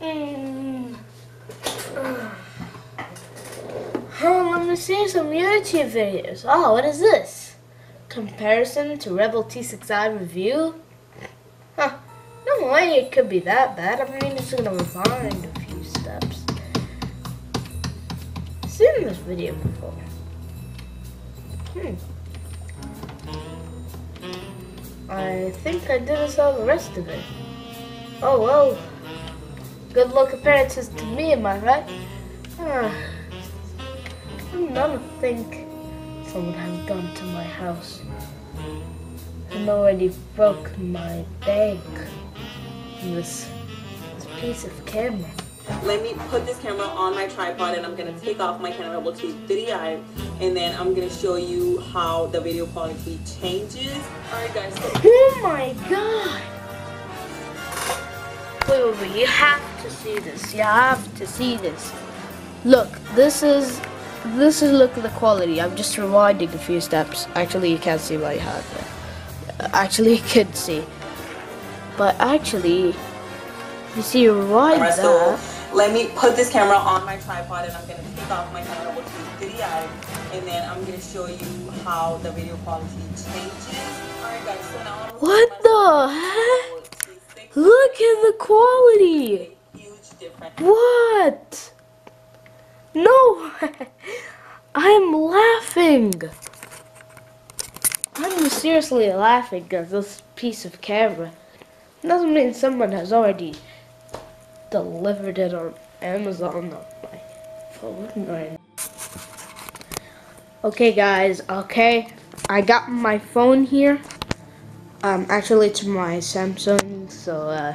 Mm. Oh, let me see some YouTube videos. Oh, what is this? Comparison to Rebel T6i review? Huh. No way it could be that bad. I mean, it's gonna rewind a few steps. I've seen this video before. Hmm. I think I didn't saw the rest of it. Oh well. Good luck appearances to me, am I right? Ah. I don't think someone has gone to my house and already broke my bank. This, this piece of camera. Let me put this camera on my tripod and I'm gonna take off my camera Rebel T3i and then I'm gonna show you how the video quality changes. Alright guys, so Oh my god! Wait, wait, wait, you have to see this. You have to see this. Look, this is this is look at the quality. I'm just rewinding a few steps. Actually, you can't see my hand. Actually, you could see. But actually, you see, Alright, so let me put this camera on my tripod and I'm gonna take off my Canon Rebel T3i and then I'm gonna show you how the video quality changes. Alright guys, so now What the heck? Look at the quality. What? No, I'm laughing. I'm seriously laughing at this piece of camera. Doesn't mean someone has already delivered it on Amazon on my phone right now. Okay, guys. Okay, I got my phone here. Um, actually, to my Samsung. So, uh,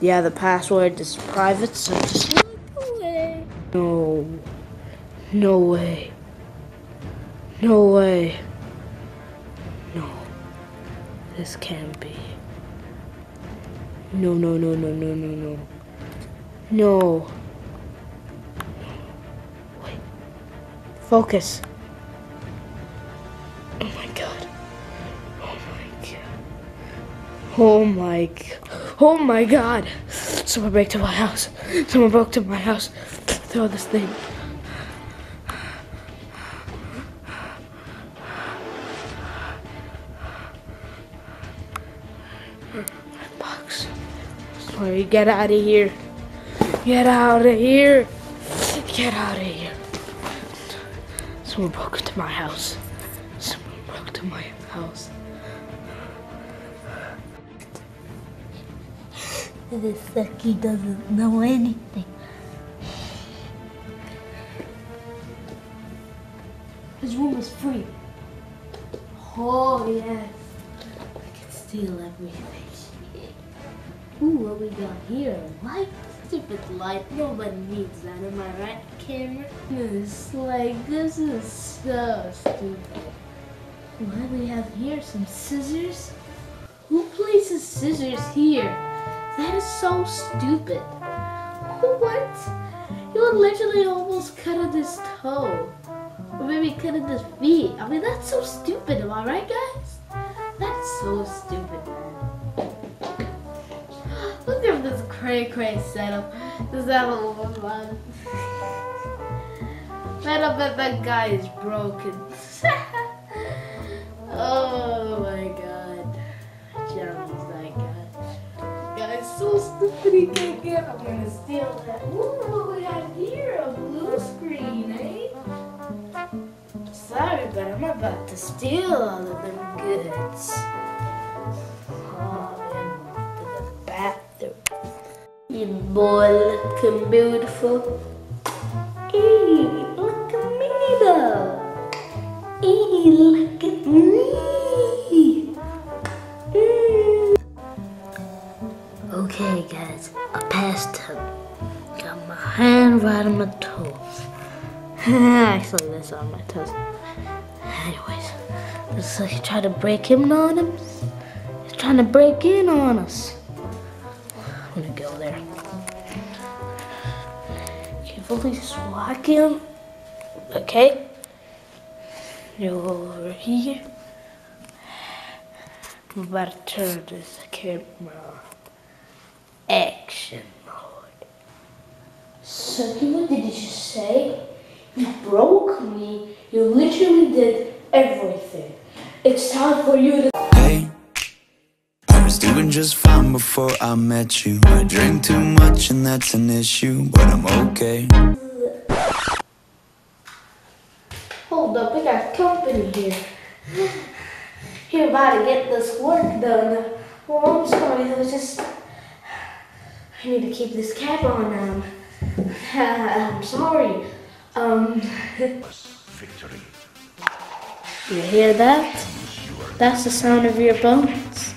yeah, the password is private. So just look away. No. No way. No way. No. This can't be. No, no, no, no, no, no, no. No. Wait. Focus. Oh my. Oh my god. Someone broke to my house. Someone broke to my house. Throw this thing. My box. Sorry, get out of here. Get out of here. Get out of here. Someone broke into my house. Someone broke to my house. This sucky doesn't know anything. His room is free. Oh yes. I can steal everything. Ooh, what we got here? Light? Stupid light. Nobody needs that, am I right, camera? This like this is so stupid. What do we have here? Some scissors? Who places scissors here? That is so stupid. What? You would literally almost cut his toe. Or maybe cut his feet. I mean, that's so stupid. Am I right, guys? That's so stupid, man. Look at this cray cray setup. Does that little fun? Man, I bet that guy is broken. oh my god. Stupid he can't get. I'm gonna steal that. Ooh, what we have here? A blue screen, eh? Sorry, but I'm about to steal all of them goods. Oh, the bathroom. You boy looking beautiful. Hey, Got my hand right on my toes. Actually, that's on my toes. Anyways, looks like he tried to break in on him. He's trying to break in on us. I'm gonna go there. Carefully swat him. Okay. You go over here. I'm about to turn this camera. What did you just say? You broke me. You literally did everything. It's time for you to. Hey, I was doing just fine before I met you. I drink too much and that's an issue, but I'm okay. Hold up, we got company here. You're about to get this work done. Well, I'm sorry, it was just. I need to keep this cap on. Um, I'm sorry. Um, Victory. you hear that? That's the sound of your bones.